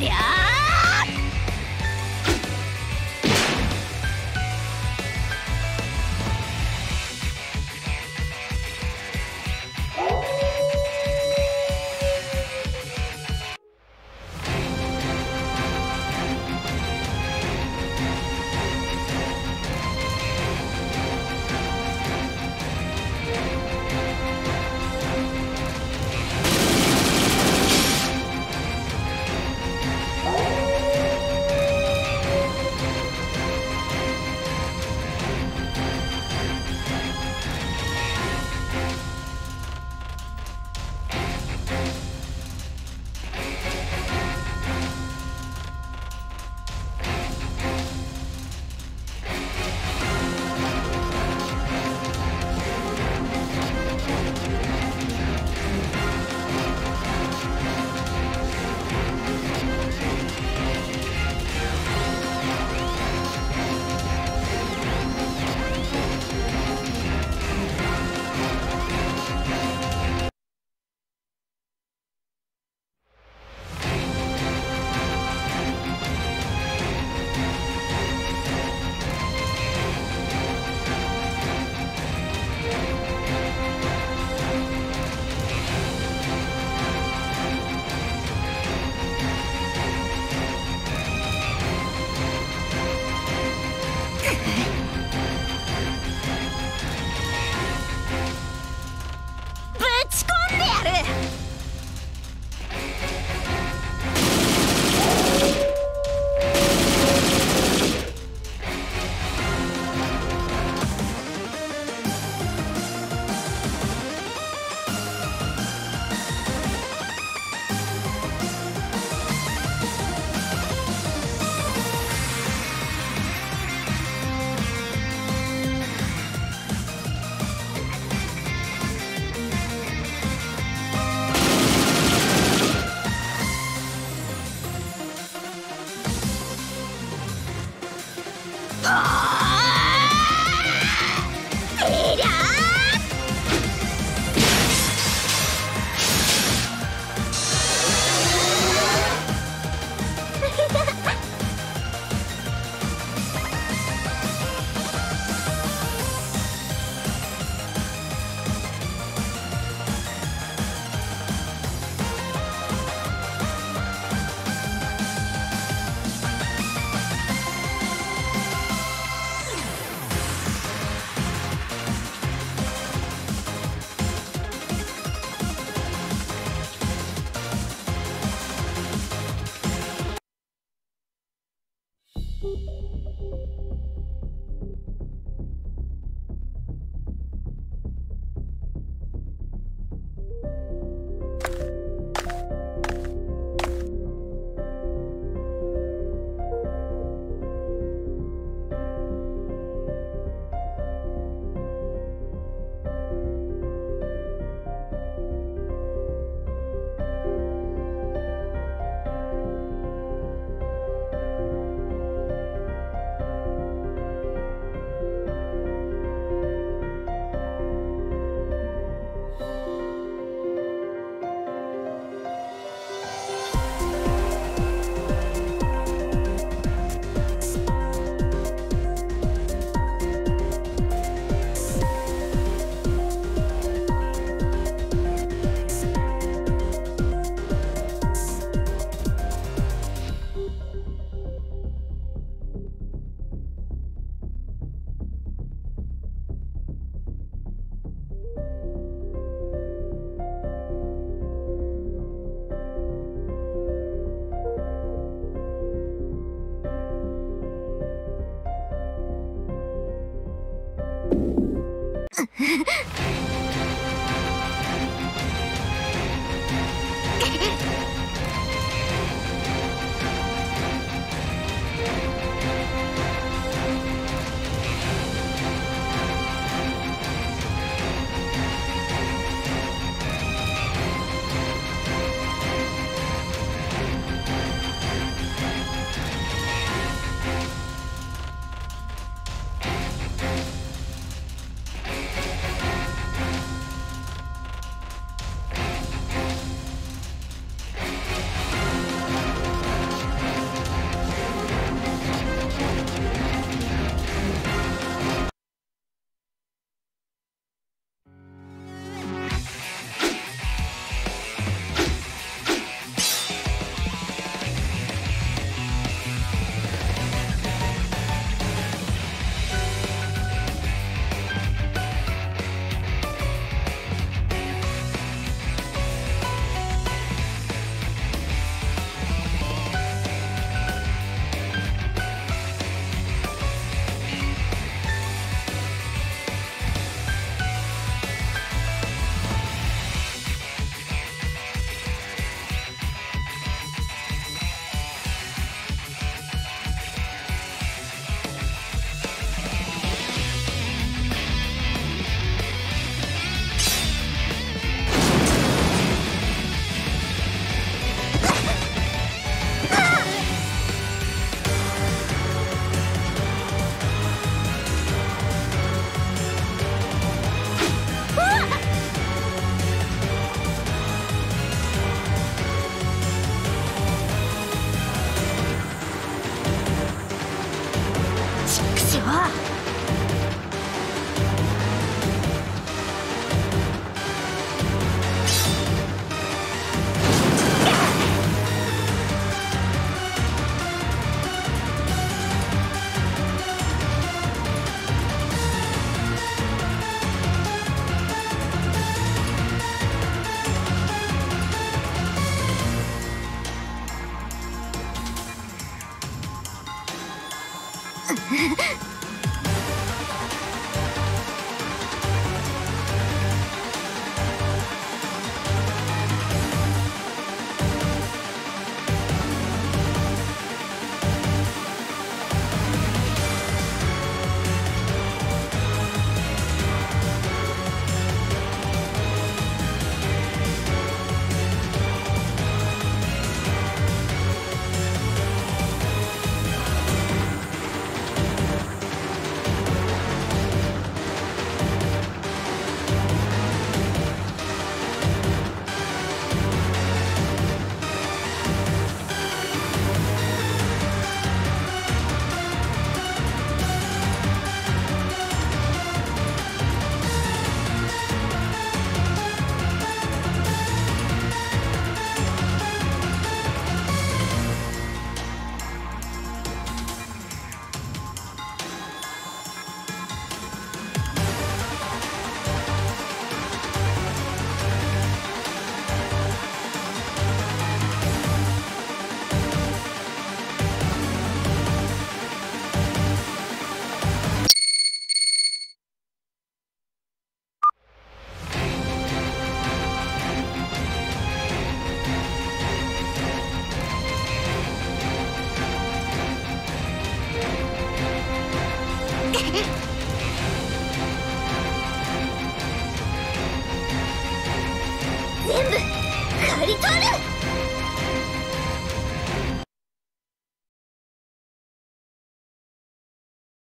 Get up!